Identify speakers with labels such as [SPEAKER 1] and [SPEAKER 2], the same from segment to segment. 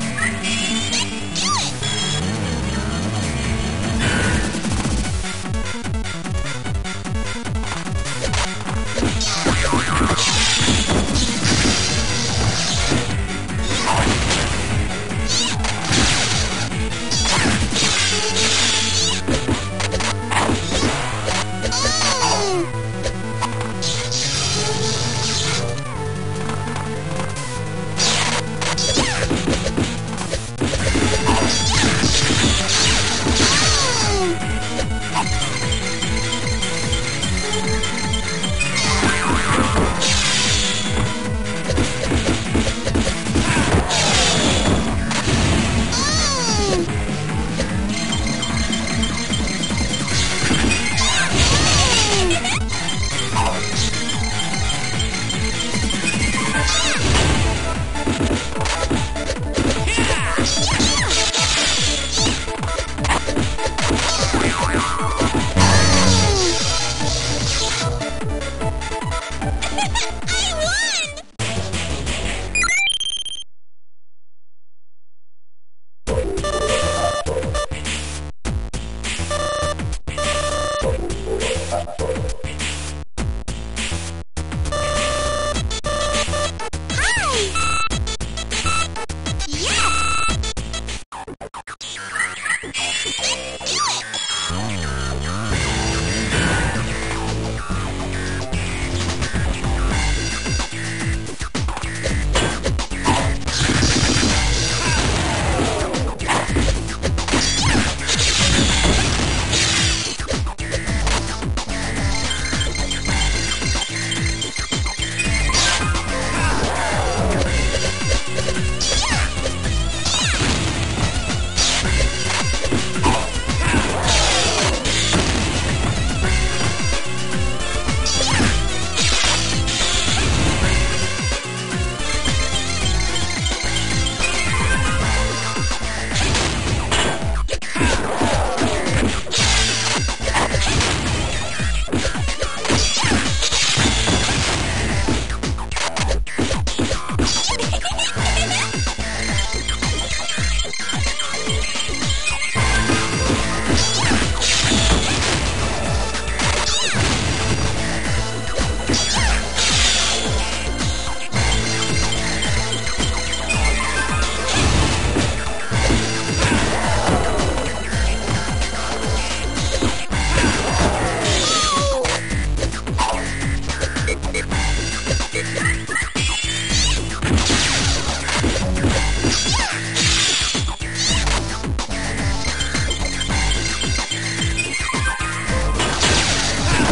[SPEAKER 1] Street. do it.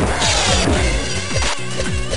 [SPEAKER 1] Thank you.